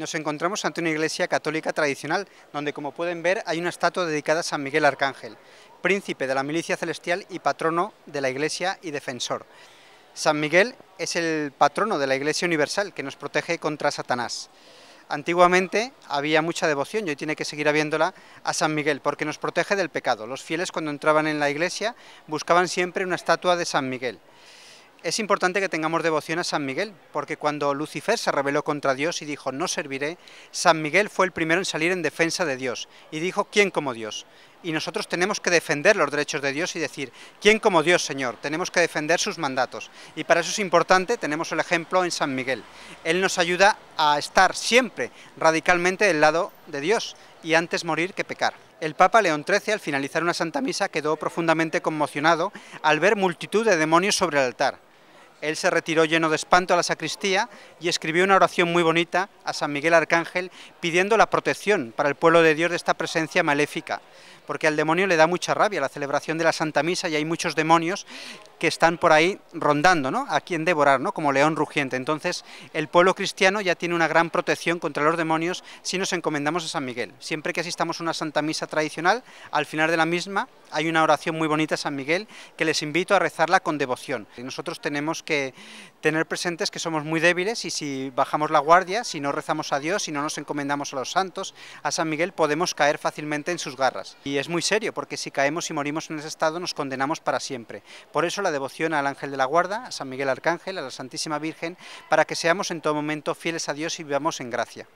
Nos encontramos ante una iglesia católica tradicional, donde como pueden ver hay una estatua dedicada a San Miguel Arcángel, príncipe de la milicia celestial y patrono de la iglesia y defensor. San Miguel es el patrono de la iglesia universal que nos protege contra Satanás. Antiguamente había mucha devoción y hoy tiene que seguir habiéndola a San Miguel porque nos protege del pecado. Los fieles cuando entraban en la iglesia buscaban siempre una estatua de San Miguel. Es importante que tengamos devoción a San Miguel, porque cuando Lucifer se rebeló contra Dios y dijo no serviré, San Miguel fue el primero en salir en defensa de Dios y dijo ¿quién como Dios? Y nosotros tenemos que defender los derechos de Dios y decir ¿quién como Dios, Señor? Tenemos que defender sus mandatos. Y para eso es importante, tenemos el ejemplo en San Miguel. Él nos ayuda a estar siempre radicalmente del lado de Dios y antes morir que pecar. El Papa León XIII, al finalizar una Santa Misa, quedó profundamente conmocionado al ver multitud de demonios sobre el altar él se retiró lleno de espanto a la sacristía y escribió una oración muy bonita a San Miguel Arcángel pidiendo la protección para el pueblo de Dios de esta presencia maléfica, porque al demonio le da mucha rabia la celebración de la Santa Misa y hay muchos demonios que están por ahí rondando, ¿no? A quien devorar, ¿no? Como león rugiente. Entonces, el pueblo cristiano ya tiene una gran protección contra los demonios si nos encomendamos a San Miguel. Siempre que asistamos a una Santa Misa tradicional, al final de la misma hay una oración muy bonita a San Miguel que les invito a rezarla con devoción. Y nosotros tenemos tener presentes que somos muy débiles y si bajamos la guardia, si no rezamos a Dios, si no nos encomendamos a los santos, a San Miguel, podemos caer fácilmente en sus garras. Y es muy serio porque si caemos y morimos en ese estado nos condenamos para siempre. Por eso la devoción al ángel de la guarda, a San Miguel Arcángel, a la Santísima Virgen, para que seamos en todo momento fieles a Dios y vivamos en gracia.